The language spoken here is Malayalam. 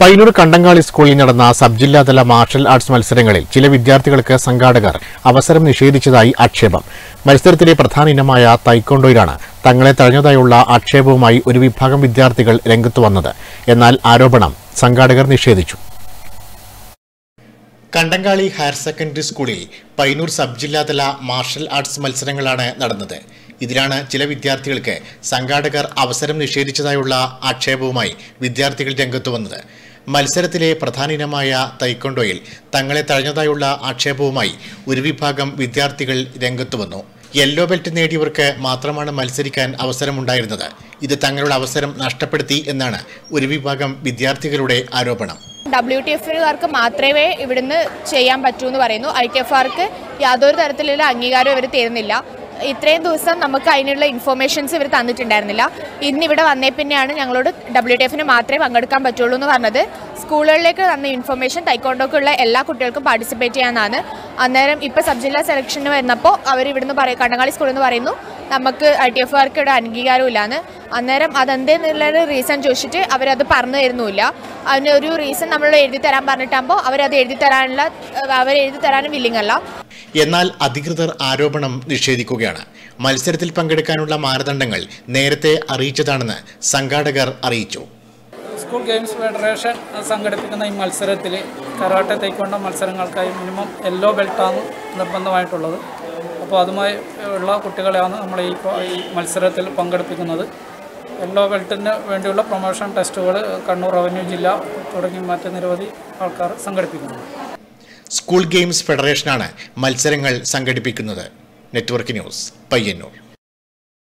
പയ്യന്നൂർ കണ്ടങ്ങാളി സ്കൂളിൽ നടന്ന സബ് ജില്ലാതല മാർഷൽ ആർട്സ് മത്സരങ്ങളിൽ ചില വിദ്യാർത്ഥികൾക്ക് സംഘാടകർ അവസരം നിഷേധിച്ചതായി ആക്ഷേപം. മത്സരത്തിലെ പ്രധാന ഇനമായ തൈക്കൊണ്ടോയിലാണ് തങ്ങളെ തഴഞ്ഞതായുള്ള ആക്ഷേപവുമായി ഒരു വിഭാഗം വിദ്യാർത്ഥികൾ രംഗത്തു വന്നത്. എന്നാൽ ആരോപണം സംഘാടകർ നിഷേധിച്ചു. കണ്ടങ്കാളി ഹയർ സെക്കൻഡറി സ്കൂളിൽ പൈനൂർ സബ് ജില്ലാതല മാർഷൽ ആർട്സ് മത്സരങ്ങളാണ് നടന്നത്. ഇതിലാണ് ചില വിദ്യാർത്ഥികൾക്ക് സംഘാടകർ അവസരം നിഷേധിച്ചതായുള്ള ആക്ഷേപവുമായി വിദ്യാർത്ഥികൾ രംഗത്തു വന്നത്. മത്സരത്തിലെ പ്രധാന ഇനമായ തൈക്കൊണ്ടോയിൽ തങ്ങളെ തഴഞ്ഞതായുള്ള ആക്ഷേപവുമായി ഒരു വിഭാഗം വിദ്യാർത്ഥികൾ രംഗത്തു വന്നു. യെല്ലോ ബെൽറ്റ് നേടിയവർക്ക് മാത്രമാണ് മത്സരിക്കാൻ അവസരമുണ്ടായിരുന്നത്. ഇത് തങ്ങളുടെ അവസരം നഷ്ടപ്പെടുത്തി എന്നാണ് ഒരു വിഭാഗം വിദ്യാർത്ഥികളുടെ ആരോപണം. ഡബ്ല്യു ടി എഫുകാർക്ക് മാത്രമേ ഇവിടുന്ന് ചെയ്യാൻ പറ്റൂ എന്ന് പറയുന്നു. ഐ ടി എഫുകാർക്ക് യാതൊരു തരത്തിലുള്ള അംഗീകാരം ഇവർ തരുന്നില്ല. ഇത്രയും ദിവസം നമുക്ക് അതിനുള്ള ഇൻഫോർമേഷൻസ് ഇവർ തന്നിട്ടുണ്ടായിരുന്നില്ല. ഇന്ന് ഇവിടെ വന്നേ പിന്നെയാണ് ഞങ്ങളോട് ഡബ്ല്യു ടി എഫിന് മാത്രമേ പങ്കെടുക്കാൻ പറ്റുള്ളൂ എന്ന് പറഞ്ഞത്. സ്കൂളുകളിലേക്ക് തന്ന ഇൻഫർമേഷൻ തൈക്കോണ്ടോക്കുള്ള എല്ലാ കുട്ടികൾക്കും പാർട്ടിസിപ്പേറ്റ് ചെയ്യാനാണ്. അന്നേരം ഇപ്പോൾ സബ് ജില്ലാ സെലക്ഷന് വരുന്നപ്പോൾ അവർ ഇവിടുന്ന് പറയും കണ്ണങ്ങാളി സ്കൂളിൽ നിന്ന് പറയുന്നു നമുക്ക് ഐ ടി എഫുകാർക്ക് ഇവിടെ അംഗീകാരമില്ലാന്ന് അന്നേരം അതെന്തെന്നുള്ളൊരു റീസൺ ചോദിച്ചിട്ട് അവരത് പറഞ്ഞു തരുന്നുമില്ല. അതിന് ഒരു റീസൺ നമ്മൾ എഴുതി തരാൻ പറഞ്ഞിട്ടാകുമ്പോൾ അവരത് എഴുതി തരാനുള്ള അവർ എഴുതി തരാനും വില്ലിങ്ങല്ല. എന്നാൽ അധികൃതർ ആരോപണം നിഷേധിക്കുകയാണ്. മത്സരത്തിൽ പങ്കെടുക്കാനുള്ള മാനദണ്ഡങ്ങൾ നേരത്തെ അറിയിച്ചതാണെന്ന് സംഘാടകർ അറിയിച്ചു. സ്കൂൾ ഗെയിംസ് ഫെഡറേഷൻ സംഘടിപ്പിക്കുന്ന ഈ മത്സരത്തിൽ കരാട്ടെ തൈക്കൊണ്ട മത്സരങ്ങൾക്കായി മിനിമം യെല്ലോ ബെൽറ്റാണ് നിർബന്ധമായിട്ടുള്ളത്. അപ്പോൾ അതുമായി ഉള്ള കുട്ടികളെയാണ് നമ്മൾ ഈ ഈ മത്സരത്തിൽ പങ്കെടുപ്പിക്കുന്നത്. യെല്ലോ ബെൽറ്റിന് വേണ്ടിയുള്ള പ്രൊമോഷൻ ടെസ്റ്റുകൾ കണ്ണൂർ റവന്യൂ ജില്ല തുടങ്ങി മറ്റ് നിരവധി ആൾക്കാർ സംഘടിപ്പിക്കുന്നു. സ്കൂൾ ഗെയിംസ് ഫെഡറേഷനാണ് മത്സരങ്ങൾ സംഘടിപ്പിക്കുന്നത്. Network news Payyanur